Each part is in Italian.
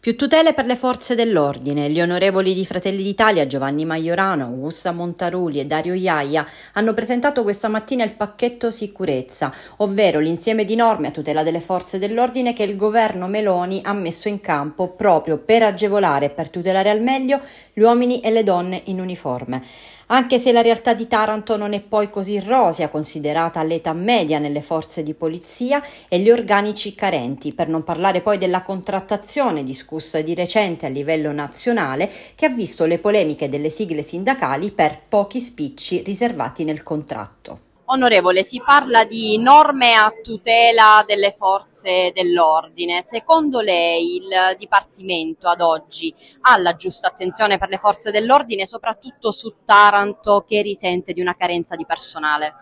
Più tutele per le forze dell'ordine. Gli onorevoli di Fratelli d'Italia Giovanni Maiorano, Augusta Montaruli e Dario Iaia hanno presentato questa mattina il pacchetto sicurezza, ovvero l'insieme di norme a tutela delle forze dell'ordine che il governo Meloni ha messo in campo proprio per agevolare e per tutelare al meglio gli uomini e le donne in uniforme. Anche se la realtà di Taranto non è poi così rosea, considerata l'età media nelle forze di polizia e gli organici carenti, per non parlare poi della contrattazione discussa di recente a livello nazionale che ha visto le polemiche delle sigle sindacali per pochi spicci riservati nel contratto. Onorevole, si parla di norme a tutela delle forze dell'ordine. Secondo lei il Dipartimento ad oggi ha la giusta attenzione per le forze dell'ordine, soprattutto su Taranto che risente di una carenza di personale?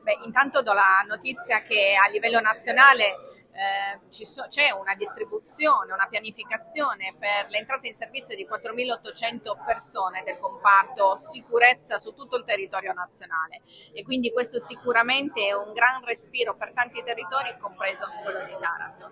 Beh, intanto do la notizia che a livello nazionale eh, so, c'è una distribuzione, una pianificazione per l'entrata in servizio di 4.800 persone del comparto sicurezza su tutto il territorio nazionale e quindi questo sicuramente è un gran respiro per tanti territori, compreso quello di Taranto.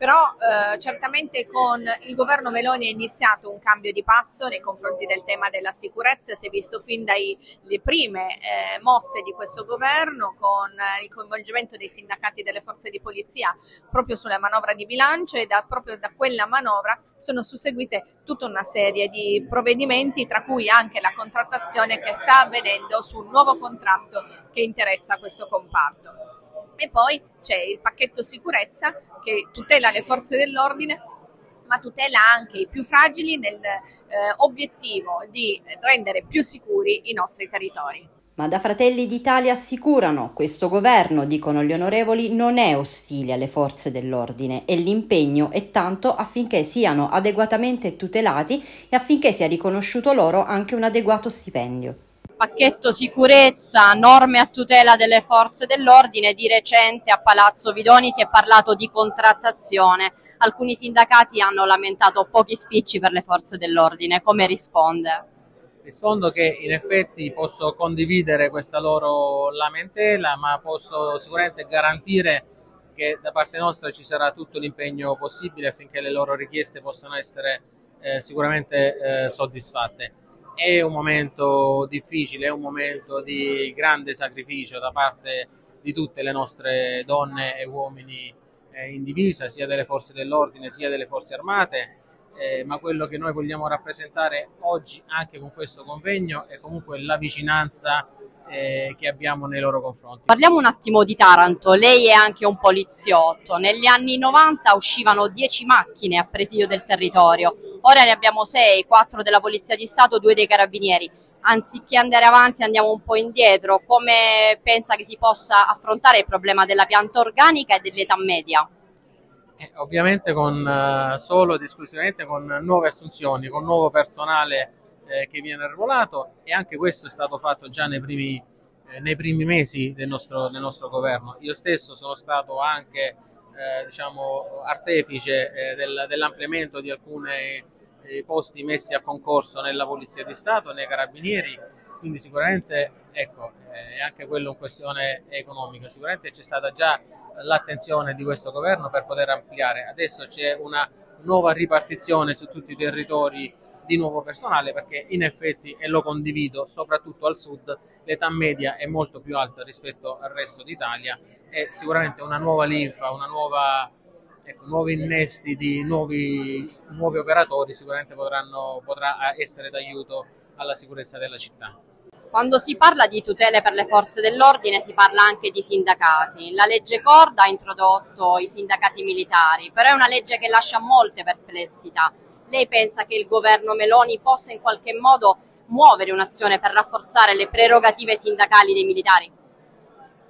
Però eh, certamente con il governo Meloni è iniziato un cambio di passo nei confronti del tema della sicurezza, si è visto fin dalle prime eh, mosse di questo governo con il coinvolgimento dei sindacati delle forze di polizia proprio sulla manovra di bilancio e da, proprio da quella manovra sono susseguite tutta una serie di provvedimenti, tra cui anche la contrattazione che sta avvenendo sul nuovo contratto che interessa questo comparto. E poi c'è il pacchetto sicurezza che tutela le forze dell'ordine ma tutela anche i più fragili nell'obiettivo eh, di rendere più sicuri i nostri territori. Ma da Fratelli d'Italia assicurano questo governo, dicono gli onorevoli, non è ostile alle forze dell'ordine e l'impegno è tanto affinché siano adeguatamente tutelati e affinché sia riconosciuto loro anche un adeguato stipendio pacchetto sicurezza, norme a tutela delle forze dell'ordine, di recente a Palazzo Vidoni si è parlato di contrattazione. Alcuni sindacati hanno lamentato pochi spicci per le forze dell'ordine. Come risponde? Rispondo che in effetti posso condividere questa loro lamentela, ma posso sicuramente garantire che da parte nostra ci sarà tutto l'impegno possibile affinché le loro richieste possano essere eh, sicuramente eh, soddisfatte. È un momento difficile, è un momento di grande sacrificio da parte di tutte le nostre donne e uomini eh, in divisa, sia delle forze dell'ordine sia delle forze armate. Eh, ma quello che noi vogliamo rappresentare oggi anche con questo convegno è comunque la vicinanza eh, che abbiamo nei loro confronti. Parliamo un attimo di Taranto, lei è anche un poliziotto, negli anni 90 uscivano 10 macchine a presidio del territorio, ora ne abbiamo 6, 4 della Polizia di Stato, 2 dei Carabinieri. Anziché andare avanti andiamo un po' indietro, come pensa che si possa affrontare il problema della pianta organica e dell'età media? Eh, ovviamente con, uh, solo ed esclusivamente con nuove assunzioni, con nuovo personale eh, che viene arruolato e anche questo è stato fatto già nei primi, eh, nei primi mesi del nostro, del nostro, governo. Io stesso sono stato anche eh, diciamo, artefice eh, del, dell'ampliamento di alcuni posti messi a concorso nella Polizia di Stato, nei Carabinieri, quindi sicuramente ecco, è anche quello in questione economica. Sicuramente c'è stata già l'attenzione di questo governo per poter ampliare. Adesso c'è una nuova ripartizione su tutti i territori di nuovo personale perché in effetti, e lo condivido, soprattutto al sud l'età media è molto più alta rispetto al resto d'Italia e sicuramente una nuova linfa, una nuova, ecco, nuovi innesti di nuovi, nuovi operatori sicuramente potranno, potrà essere d'aiuto alla sicurezza della città. Quando si parla di tutele per le forze dell'ordine si parla anche di sindacati. La legge Corda ha introdotto i sindacati militari, però è una legge che lascia molte perplessità. Lei pensa che il governo Meloni possa in qualche modo muovere un'azione per rafforzare le prerogative sindacali dei militari?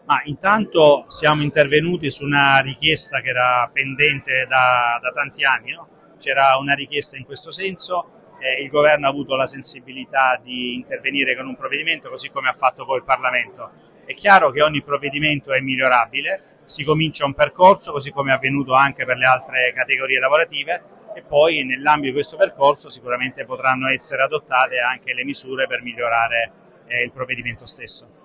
Ma intanto siamo intervenuti su una richiesta che era pendente da, da tanti anni, no? c'era una richiesta in questo senso eh, il governo ha avuto la sensibilità di intervenire con un provvedimento così come ha fatto il Parlamento. È chiaro che ogni provvedimento è migliorabile, si comincia un percorso così come è avvenuto anche per le altre categorie lavorative e poi nell'ambito di questo percorso sicuramente potranno essere adottate anche le misure per migliorare eh, il provvedimento stesso.